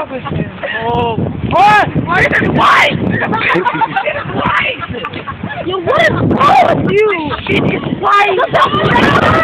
rubbish. Oh. What? Why is it white? Shit is white! Yo, what is wrong with you? Shit is white!